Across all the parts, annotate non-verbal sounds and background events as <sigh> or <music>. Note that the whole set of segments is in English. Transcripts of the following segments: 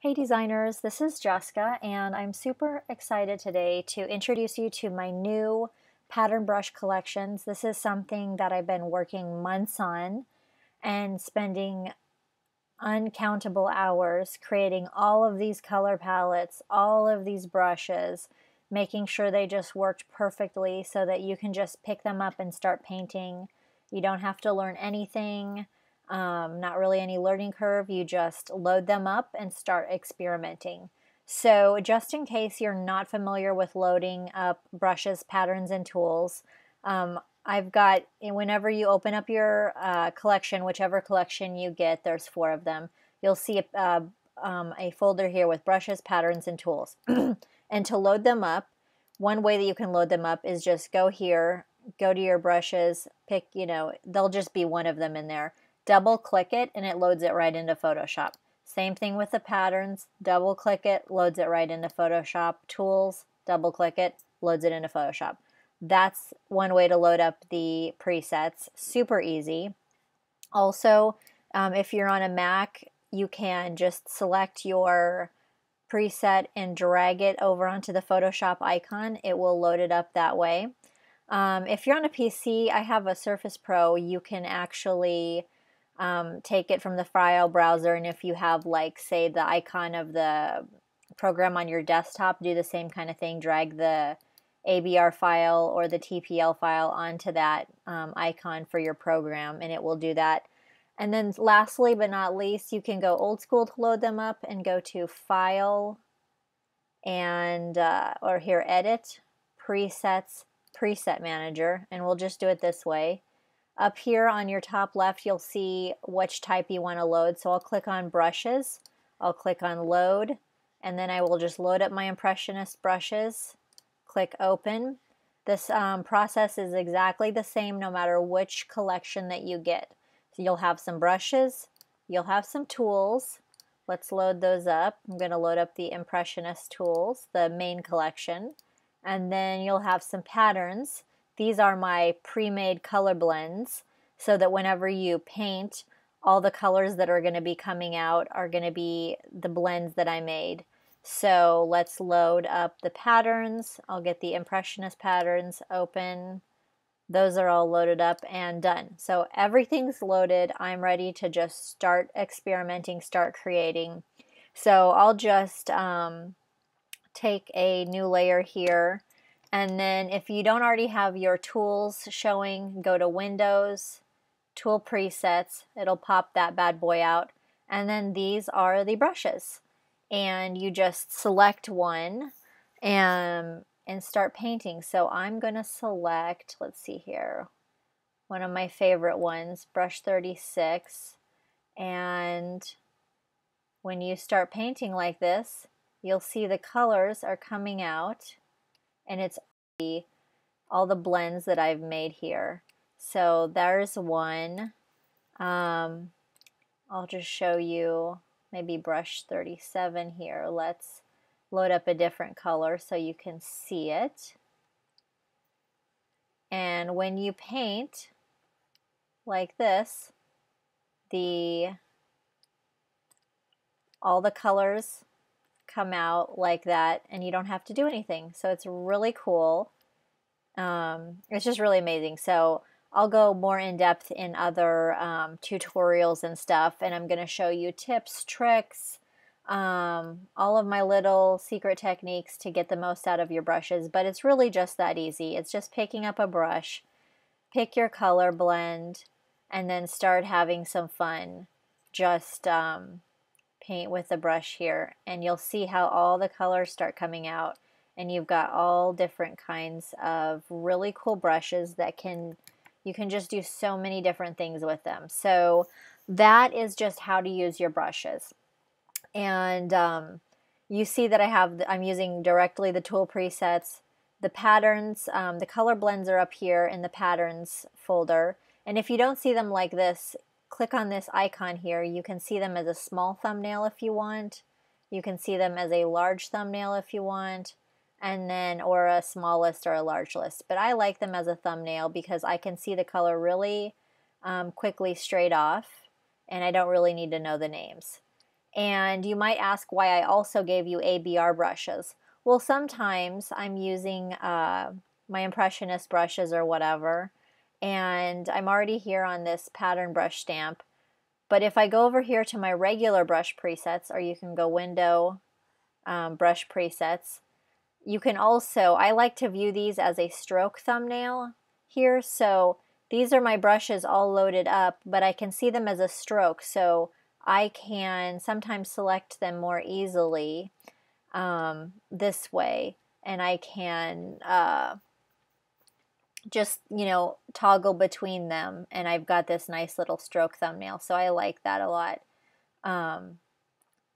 Hey designers, this is Jessica and I'm super excited today to introduce you to my new pattern brush collections. This is something that I've been working months on and spending uncountable hours creating all of these color palettes, all of these brushes, making sure they just worked perfectly so that you can just pick them up and start painting. You don't have to learn anything um, not really any learning curve. You just load them up and start experimenting. So just in case you're not familiar with loading up brushes, patterns, and tools, um, I've got, whenever you open up your uh, collection, whichever collection you get, there's four of them, you'll see a, uh, um, a folder here with brushes, patterns, and tools. <clears throat> and to load them up, one way that you can load them up is just go here, go to your brushes, pick, you know, there'll just be one of them in there double click it and it loads it right into Photoshop. Same thing with the patterns, double click it, loads it right into Photoshop. Tools, double click it, loads it into Photoshop. That's one way to load up the presets, super easy. Also, um, if you're on a Mac, you can just select your preset and drag it over onto the Photoshop icon. It will load it up that way. Um, if you're on a PC, I have a Surface Pro, you can actually um, take it from the file browser and if you have like say the icon of the program on your desktop do the same kind of thing drag the ABR file or the TPL file onto that um, icon for your program and it will do that. And then lastly but not least you can go old school to load them up and go to file and uh, or here edit presets preset manager and we'll just do it this way up here on your top left, you'll see which type you want to load. So I'll click on brushes. I'll click on load, and then I will just load up my Impressionist brushes. Click open. This um, process is exactly the same no matter which collection that you get. So you'll have some brushes, you'll have some tools. Let's load those up. I'm going to load up the Impressionist tools, the main collection. And then you'll have some patterns. These are my pre-made color blends so that whenever you paint, all the colors that are going to be coming out are going to be the blends that I made. So let's load up the patterns. I'll get the Impressionist patterns open. Those are all loaded up and done. So everything's loaded. I'm ready to just start experimenting, start creating. So I'll just um, take a new layer here and then if you don't already have your tools showing, go to Windows, Tool Presets. It'll pop that bad boy out. And then these are the brushes. And you just select one and, and start painting. So I'm going to select, let's see here, one of my favorite ones, brush 36. And when you start painting like this, you'll see the colors are coming out and it's all the blends that I've made here. So there's one. Um, I'll just show you maybe brush 37 here. Let's load up a different color so you can see it. And when you paint like this, the all the colors come out like that and you don't have to do anything. So it's really cool. Um, it's just really amazing. So I'll go more in depth in other um, tutorials and stuff, and I'm going to show you tips, tricks, um, all of my little secret techniques to get the most out of your brushes. But it's really just that easy. It's just picking up a brush, pick your color blend, and then start having some fun. Just um, paint with the brush here and you'll see how all the colors start coming out and you've got all different kinds of really cool brushes that can you can just do so many different things with them. So that is just how to use your brushes. And um, you see that I have I'm using directly the tool presets the patterns um, the color blends are up here in the patterns folder and if you don't see them like this click on this icon here, you can see them as a small thumbnail if you want. You can see them as a large thumbnail if you want, and then or a small list or a large list. But I like them as a thumbnail because I can see the color really um, quickly straight off, and I don't really need to know the names. And you might ask why I also gave you ABR brushes. Well, sometimes I'm using uh, my Impressionist brushes or whatever, and I'm already here on this pattern brush stamp. But if I go over here to my regular brush presets, or you can go Window, um, Brush Presets, you can also, I like to view these as a stroke thumbnail here. So these are my brushes all loaded up, but I can see them as a stroke. So I can sometimes select them more easily um, this way. And I can uh, just, you know, toggle between them. And I've got this nice little stroke thumbnail. So I like that a lot. Um,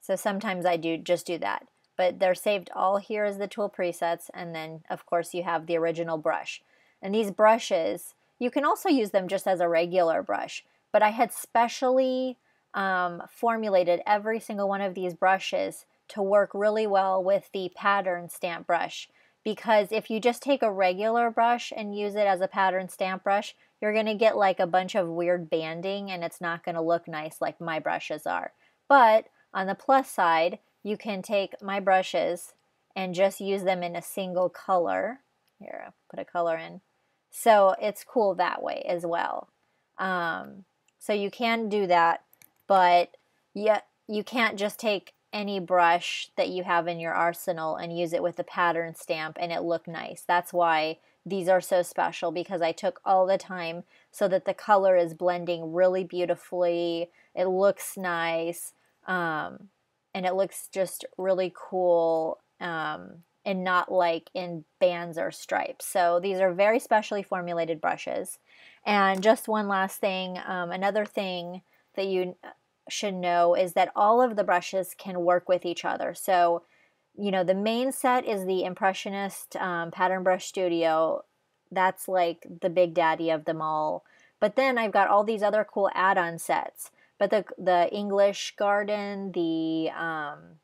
so sometimes I do just do that but they're saved all here as the tool presets and then of course you have the original brush. And these brushes, you can also use them just as a regular brush, but I had specially um, formulated every single one of these brushes to work really well with the pattern stamp brush because if you just take a regular brush and use it as a pattern stamp brush, you're going to get like a bunch of weird banding and it's not going to look nice like my brushes are. But on the plus side, you can take my brushes and just use them in a single color. Here, I'll put a color in. So it's cool that way as well. Um, so you can do that, but you, you can't just take any brush that you have in your arsenal and use it with a pattern stamp and it look nice. That's why these are so special because I took all the time so that the color is blending really beautifully. It looks nice. Um, and it looks just really cool um, and not like in bands or stripes. So these are very specially formulated brushes. And just one last thing, um, another thing that you should know is that all of the brushes can work with each other. So, you know, the main set is the Impressionist um, Pattern Brush Studio. That's like the big daddy of them all. But then I've got all these other cool add-on sets. But the the English Garden, the um,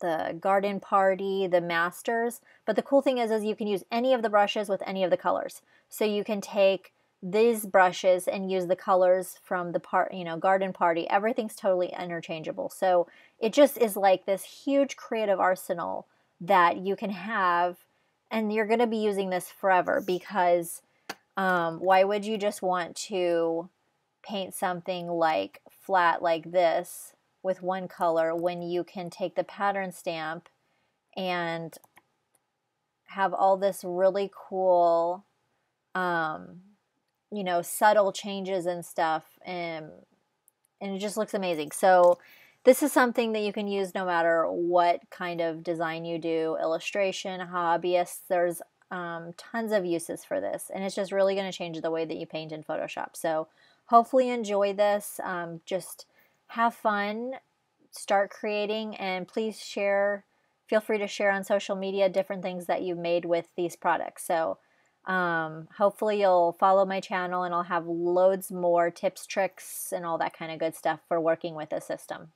the garden party, the masters. But the cool thing is, is you can use any of the brushes with any of the colors. So you can take these brushes and use the colors from the part, you know, garden party. Everything's totally interchangeable. So it just is like this huge creative arsenal that you can have, and you're going to be using this forever because um, why would you just want to paint something like flat like this with one color when you can take the pattern stamp and have all this really cool um, you know subtle changes and stuff and and it just looks amazing so this is something that you can use no matter what kind of design you do illustration hobbyists there's um, tons of uses for this and it's just really going to change the way that you paint in photoshop so hopefully enjoy this. Um, just have fun, start creating, and please share. Feel free to share on social media different things that you've made with these products. So, um, hopefully, you'll follow my channel and I'll have loads more tips, tricks, and all that kind of good stuff for working with the system.